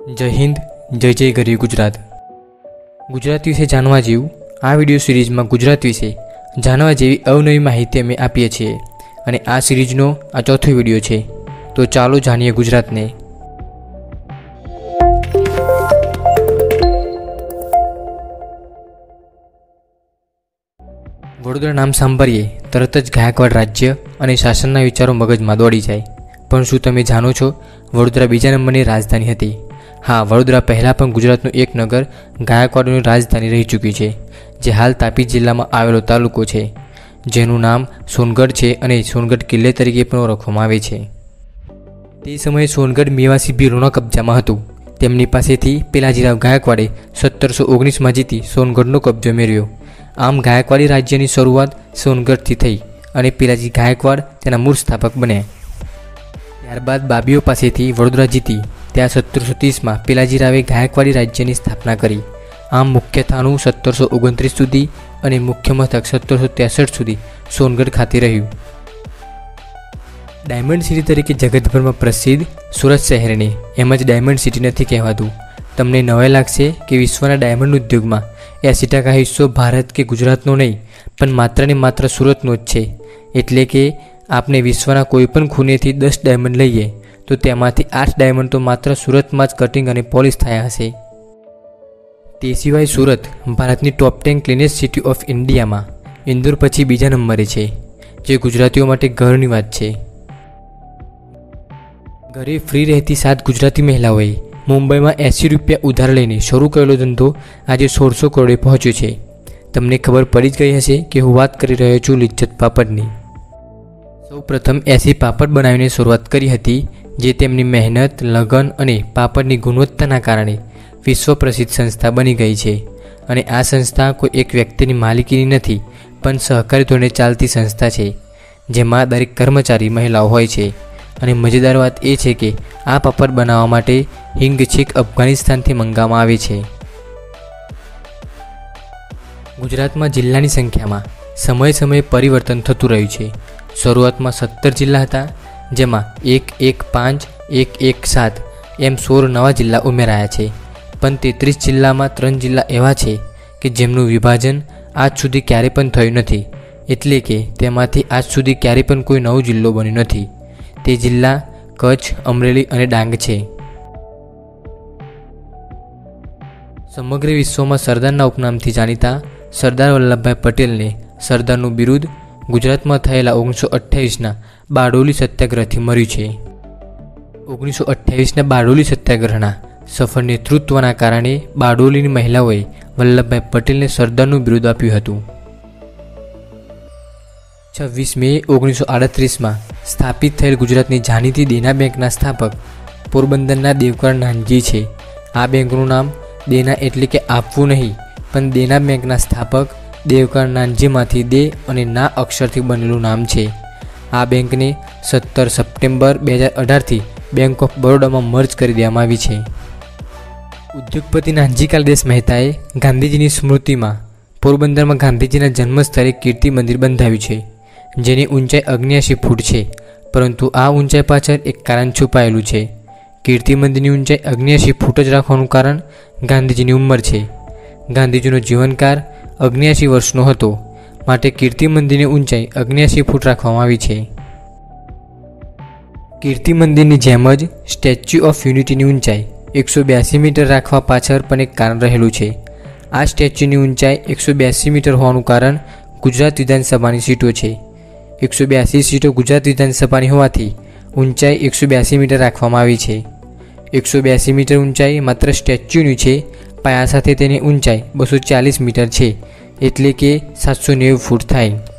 જય હિન્દ, જય જય ગરી ગુજરાત. ગુજરાત વિશે જાણવા જેવું, આ વીડિયો સિરીઝમાં ગુજરાત વિશે જાણવા જેવી અવનવી માહિતી અમે આપીએ છીએ અને આ સિરીઝનો આ ચોથો વીડિયો છે. તો ચાલો જાણીએ ગુજરાતને. વડોદરા નામ સાંભળીએ, તરત જ ગાયકવાડ રાજ્ય અને શાસનના વિચારો મગજમાં દોડી જાય. પણ શું તમે જાણો છો, વડોદરા બીજા નંબરની રાજધાની હતી? હા, વડોદરા પહેલાં પણ ગુજરાતનું એક નગર ગાયકવાડની રાજધાની રહી ચૂકી છે, જે હાલ તાપી જિલ્લામાં આવેલો તાલુકો છે, જેનું નામ સોનગઢ છે અને સોનગઢ કિલ્લે તરીકે પણ ઓળખવામાં આવે છે. તે સમયે સોનગઢ મેવાસી ભીલોના કબજામાં હતું. તેમની પાસેથી પેલાજીરાવ ગાયકવાડે સત્તરસો ઓગણીસમાં જીતી સોનગઢનો કબજો મેળવ્યો. આમ ગાયકવાડી રાજ્યની શરૂઆત સોનગઢથી થઈ અને પેલાજી ગાયકવાડ તેના મૂળ સ્થાપક બન્યા. ત્યારબાદ બાબીઓ પાસેથી વડોદરા જીતી ત્યાં સત્તરસો ત્રીસમાં પિલાજીરાવે ગાયકવાડી રાજ્યની સ્થાપના કરી. આમ મુખ્ય થાણું સત્તરસો ઓગણત્રીસ સુધી અને મુખ્ય મથક સત્તરસો ત્રેસઠ સુધી સોનગઢ ખાતે રહ્યું. ડાયમંડ સિટી તરીકે જગતભરમાં પ્રસિદ્ધ સુરત શહેરને એમ જ ડાયમંડ સિટી નથી કહેવાતું. તમને નવાઈ લાગશે કે વિશ્વના ડાયમંડ ઉદ્યોગમાં એંસી ટકા હિસ્સો ભારત કે ગુજરાતનો નહીં, પણ માત્ર ને માત્ર સુરતનો જ છે. એટલે કે આપણે વિશ્વના કોઈપણ ખૂનેથી દસ ડાયમંડ લઈએ. તો તેમાંથી આઠ ડાયમંડ તો માત્ર સુરતમાં જ કટિંગ અને પોલિશ થયા હશે. તે સિવાય સુરત ભારતની top ten cleanest city of ઇન્ડિયામાં ઇન્દોર પછી બીજા નંબરે છે, જે ગુજરાતીઓ માટે ગર્વની વાત છે. ઘરે ફ્રી રહેતી સાત ગુજરાતી મહિલાઓએ મુંબઈમાં એંસી રૂપિયા ઉધાર લઈને શરૂ કરેલો ધંધો આજે સોળસો કરોડે પહોંચ્યો છે. તમને ખબર પડી જ ગઈ હશે કે હું વાત કરી રહ્યો છું લિજ્જત પાપડની. સૌ પ્રથમ એસી પાપડ બનાવીને શરૂઆત કરી હતી જે તેમની મહેનત, લગન અને પાપડની ગુણવત્તાના કારણે વિશ્વ પ્રસિદ્ધ સંસ્થા બની ગઈ છે. અને આ સંસ્થા કોઈ એક વ્યક્તિની માલિકીની નથી, પણ સહકારી ધોરણે ચાલતી સંસ્થા છે, જેમાં દરેક કર્મચારી મહિલાઓ હોય છે. અને મજેદાર વાત એ છે કે, આ પાપડ બનાવવા માટે હિંગ છીક અફઘાનિસ્તાનથી મંગાવવામાં આવે છે. ગુજરાતમાં જિલ્લાની સંખ્યામાં સમય સમયે પરિવર્તન થતું રહ્યું છે. શરૂઆતમાં સત્તર જિલ્લા હતા જેમાં એક એક પાંચ, એક એક સાત એમ સોળ નવા જિલ્લા ઉમેરાયા છે. પણ તેત્રીસ જિલ્લામાં ત્રણ જિલ્લા એવા છે કે જેમનું વિભાજન આજ સુધી ક્યારે પણ થયું નથી. એટલે કે તેમાંથી આજ સુધી ક્યારે પણ કોઈ નવો જિલ્લો બન્યો નથી. તે જિલ્લા કચ્છ, અમરેલી અને ડાંગ છે. સમગ્ર વિશ્વમાં સરદારના ઉપનામથી જાણીતા સરદાર વલ્લભભાઈ પટેલને સરદારનું બિરુદ ગુજરાતમાં થયેલા ઓગણીસો અઠ્યાવીસના બારડોલી સત્યાગ્રહથી મર્યું છે. ઓગણીસો અઠ્યાવીસના બારડોલી સત્યાગ્રહના સફળ નેતૃત્વના કારણે બારડોલીની મહિલાઓએ વલ્લભભાઈ પટેલને સરદારનું બિરુદ આપ્યું હતું. છવ્વીસ મે ઓગણીસો આડત્રીસમાં સ્થાપિત થયેલ ગુજરાતની જાણીતી દેના બેંકના સ્થાપક પોરબંદરના દેવકર નાનજી છે. આ બેંકનું નામ દેના એટલે કે આપવું નહીં, પણ દેના બેંકના સ્થાપક દેવકર નાનજીમાંથી દે અને ના અક્ષરથી બનેલું નામ છે. આ બેંકને સત્તર સપ્ટેમ્બર બે હજાર અઢારથી બેંક ઓફ બરોડામાં મર્જ કરી દેવામાં આવી છે. ઉદ્યોગપતિ નાનજી કાલદેશ મહેતાએ ગાંધીજીની સ્મૃતિમાં પોરબંદરમાં ગાંધીજીના જન્મસ્થળે કીર્તિ મંદિર બંધાવ્યું છે, જેની ઊંચાઈ અગ્નિયાસી ફૂટ છે, પરંતુ આ ઊંચાઈ પાછળ એક કારણ છુપાયેલું છે. કીર્તિ મંદિરની ઊંચાઈ અગ્નિયાસી ફૂટ જ રાખવાનું કારણ ગાંધીજીની ઉંમર છે. ગાંધીજીનો જીવનકાળ અગ્નિયાસી વર્ષનો હતો. માટે કીર્તિ મંદિરની ઊંચાઈ અગ્નિયાસી ફૂટ રાખવામાં આવી છે. કીર્તિ મંદિરની જેમ જ સ્ટેચ્યુ ઓફ યુનિટીની ઊંચાઈ એકસો બ્યાસી મીટર રાખવા પાછળ પણ એક કારણ રહેલું છે. આ સ્ટેચ્યુની ઊંચાઈ એકસો બ્યાસી મીટર હોવાનું કારણ ગુજરાત વિધાનસભાની સીટો છે. એકસો બ્યાસી સીટો ગુજરાત વિધાનસભાની હોવાથી ઊંચાઈ એકસો બ્યાસી મીટર રાખવામાં આવી છે. એકસો બ્યાસી મીટર ઊંચાઈ માત્ર સ્ટેચ્યુની છે પાયા સાથે તેની ઊંચાઈ બસો ચાલીસ મીટર છે એટલે કે સાતસો નેવું ફૂટ થાય.